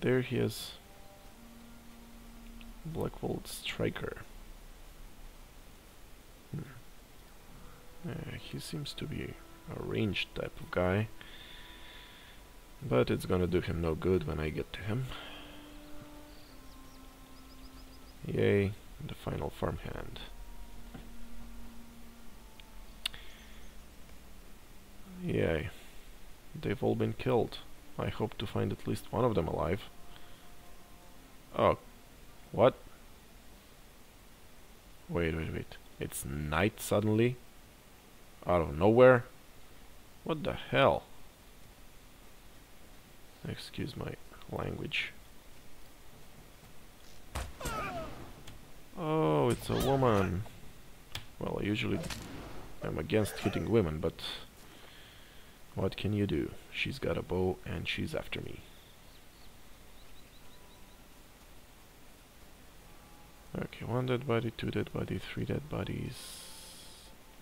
there he is. Blackwold Striker. Hmm. Uh, he seems to be a ranged type of guy. But it's gonna do him no good when I get to him. Yay, the final farmhand. Yay. They've all been killed. I hope to find at least one of them alive. Oh. What? Wait, wait, wait. It's night suddenly? Out of nowhere? What the hell? Excuse my language. Oh, it's a woman. Well, I usually am against hitting women, but what can you do? She's got a bow and she's after me. Okay, one dead body, two dead body, three dead bodies,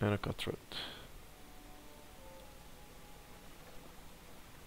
and a cutthroat.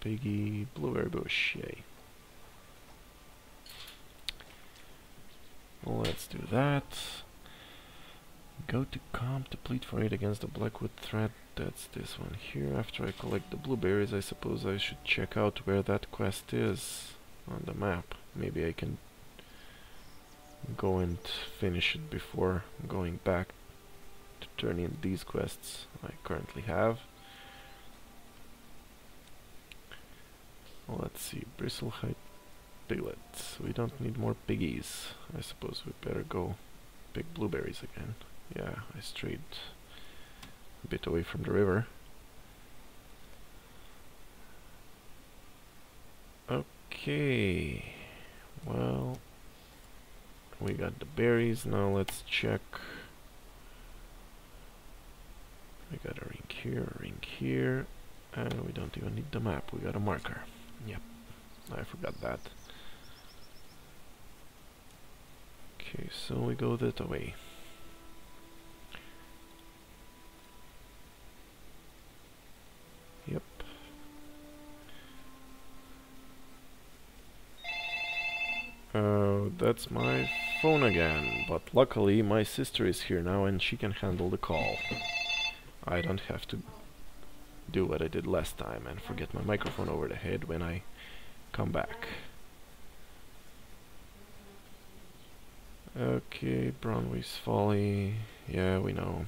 Piggy, blueberry bush, yay. Let's do that. Go to Combe to plead for aid against the Blackwold threat. That's this one here. After I collect the blueberries, I suppose I should check out where that quest is on the map. Maybe I can go and finish it before going back to turn in these quests I currently have. Let's see, Bristlehide piglets. We don't need more piggies. I suppose we better go pick blueberries again. Yeah, I strayed a bit away from the river. Okay, well, we got the berries, now let's check. We got a ring here, a ring here, and we don't even need the map, we got a marker. Yep, I forgot that. Okay, so we go that way. Yep. Uh, that's my phone again, but luckily my sister is here now and she can handle the call. I don't have to do what I did last time and forget my microphone over the head when I come back. Okay, Bronway's Folly. Yeah, we know.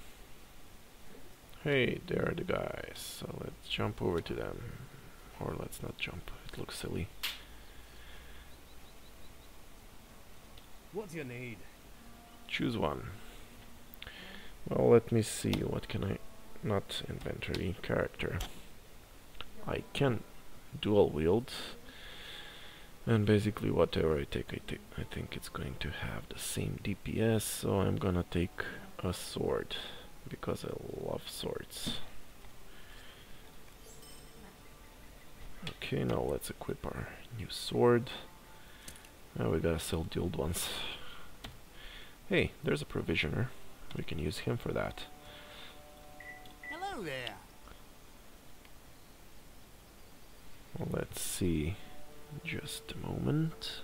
Hey, there are the guys. So let's jump over to them. Or let's not jump. It looks silly. What do you need? Choose one. Well, let me see. What can I... Not inventory. Character. I can dual wield. And basically whatever I take, I, I think it's going to have the same DPS, so I'm gonna take a sword, because I love swords. Okay, now let's equip our new sword. Now we gotta sell the old ones. Hey, there's a provisioner. We can use him for that. Hello there. Well, let's see. Just a moment.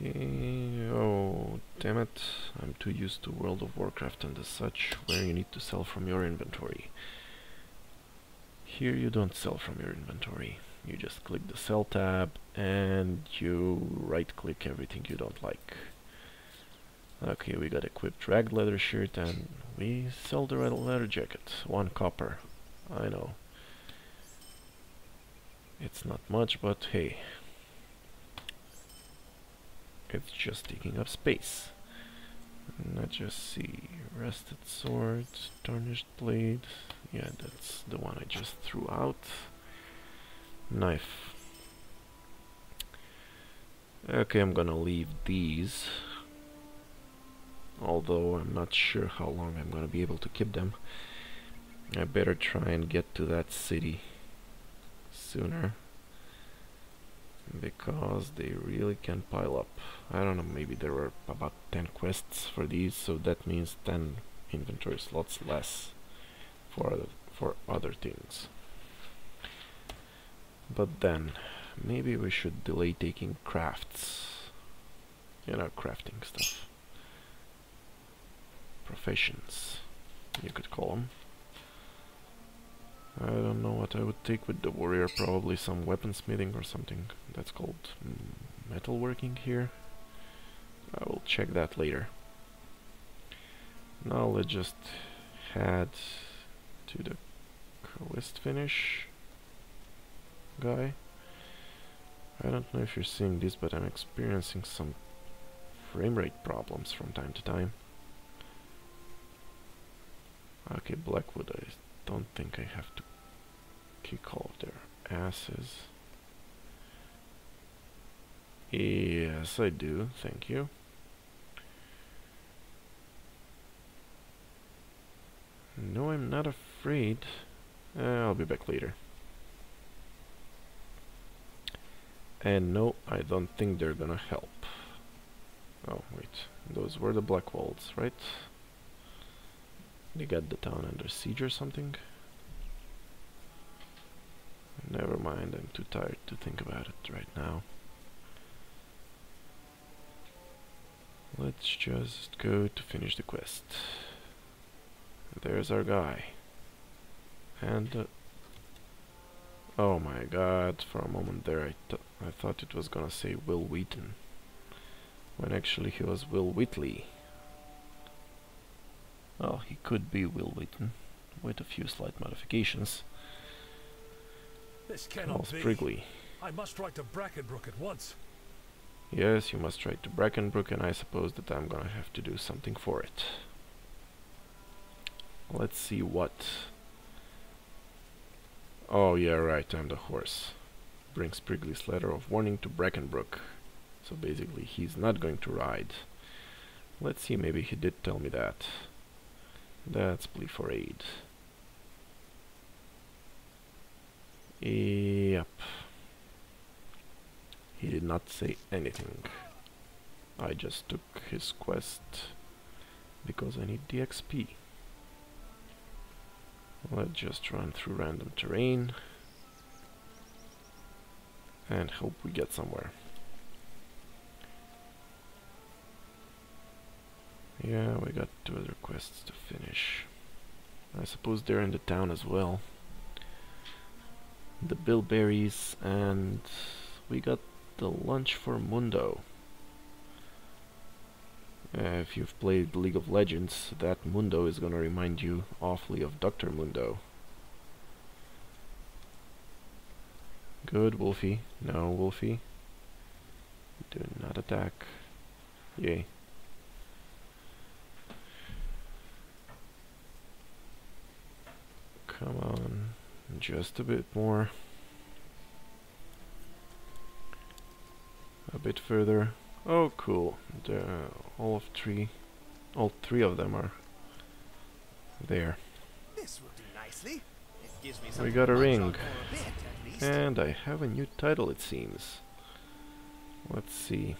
Okay, oh damn it, I'm too used to World of Warcraft and as such, where you need to sell from your inventory. Here you don't sell from your inventory, you just click the sell tab and you right click everything you don't like. Okay, we got equipped ragged leather shirt and we sell the red leather jacket, one copper. I know. It's not much, but hey. It's just taking up space. Let's just see. Rusted sword, tarnished blade. Yeah, that's the one I just threw out. Knife. Okay, I'm gonna leave these. Although I'm not sure how long I'm gonna be able to keep them. I better try and get to that city sooner because they really can pile up. I don't know, maybe there were about 10 quests for these, so that means 10 inventory slots less for for other things. But then, maybe we should delay taking crafts. You know, crafting stuff. Professions, you could call them. I don't know what I would take with the warrior, probably some weaponsmithing or something that's called mm, metalworking here. I will check that later. Now let's just head to the quest finish guy. I don't know if you're seeing this, but I'm experiencing some frame rate problems from time to time. Okay, Blackwold, I don't think I have to kick all their asses. Yes, I do, thank you. No, I'm not afraid. Uh, I'll be back later. And no, I don't think they're gonna help. Oh, wait. Those were the Blackwolds, right? They got the town under siege or something? Never mind, I'm too tired to think about it right now. Let's just go to finish the quest. There's our guy. And... Uh, oh my god, for a moment there I, th I thought it was gonna say Wil Wheaton. When actually he was Will Whitley. Well, he could be Wil Wheaton, with a few slight modifications. This cannot be. I must write to Brackenbrook at once. Yes, you must write to Brackenbrook, and I suppose that I'm gonna have to do something for it. Let's see what... Oh yeah, right, I'm the horse. Bring Sprigly's letter of warning to Brackenbrook. So basically, he's not going to ride. Let's see, maybe he did tell me that. That's plea for aid. Yep. He did not say anything. I just took his quest because I need the XP. Let's just run through random terrain and hope we get somewhere. Yeah, we got two other quests to finish. I suppose they're in the town as well. The bilberries and we got the lunch for Mundo. Uh, if you've played League of Legends, that Mundo is gonna remind you awfully of Dr. Mundo. Good, Wolfie. No, Wolfie. Do not attack. Yay. Come on. Just a bit more. A bit further. Oh, cool. The, all of three, all three of them are there. This will do nicely. It gives me We got a ring. a. And I have a new title, it seems. Let's see.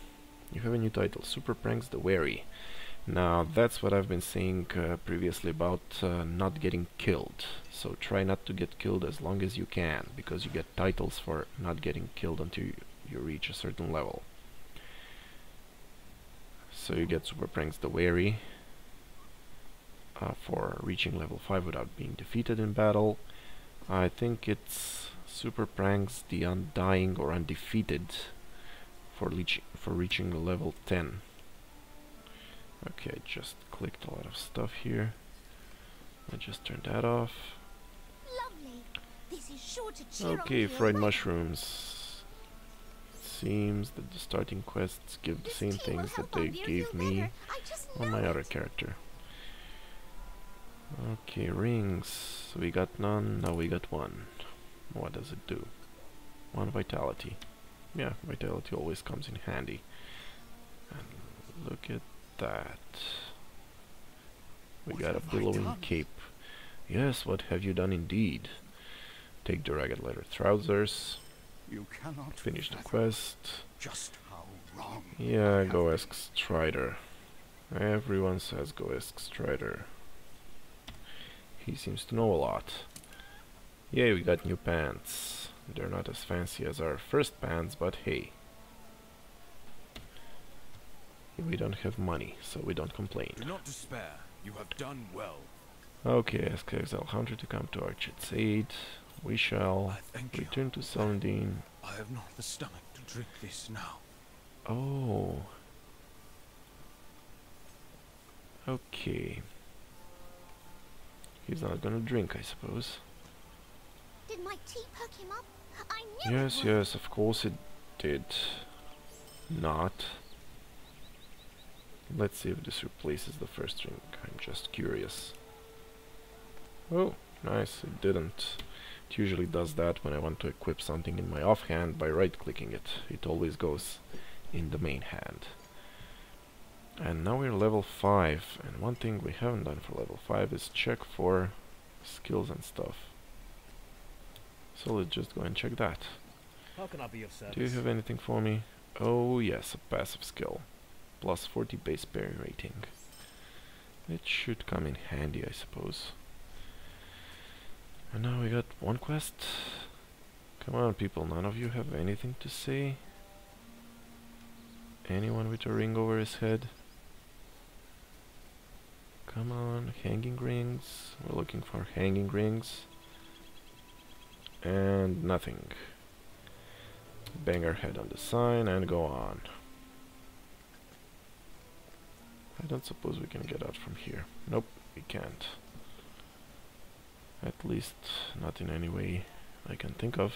You have a new title, SuperPranx the Wary. Now, that's what I've been saying uh, previously about uh, not getting killed. So try not to get killed as long as you can, because you get titles for not getting killed until you, reach a certain level. So you get SuperPranx the Wary uh, for reaching level 5 without being defeated in battle. I think it's SuperPranx the Undying or Undefeated for, for reaching level 10. Okay, I just clicked a lot of stuff here. I just turned that off. Lovely. This is sure to cheer up Okay, fried mushrooms. Seems that the starting quests give the same things that they gave me better. I just on my other it. character. Okay, rings. We got none, now we got one. What does it do? One vitality. Yeah, vitality always comes in handy. And look at that. We What got a billowing cape. Yes, what have you done indeed? Take the ragged leather trousers, You cannot finish the quest. just how wrong. Yeah, go ask Strider. Everyone says go ask Strider. He seems to know a lot. Yay, we got new pants. They're not as fancy as our first pants, but hey. We don't have money, so we don't complain. Do not despair. You have done well. Okay, ask Exile Hunter to come to Archet's aid. We shall I you. return to Celandine. I have not the stomach to drink this now. Oh. Okay. He's not gonna drink, I suppose. Did my tea perk him up? I knew Yes, would. yes, of course it did. Not. Let's see if this replaces the first drink. I'm just curious. Oh, nice, it didn't. It usually does that when I want to equip something in my offhand by right-clicking it. It always goes in the main hand. And now we're level 5, and one thing we haven't done for level 5 is check for skills and stuff. So let's just go and check that. How can I be of service? Do you have anything for me? Oh yes, a passive skill. Plus 40 base parry rating. It should come in handy, I suppose. And now we got one quest. Come on people, none of you have anything to say? Anyone with a ring over his head? Come on, hanging rings. We're looking for hanging rings. And nothing. Bang our head on the sign and go on. I don't suppose we can get out from here. Nope, we can't. At least not in any way I can think of.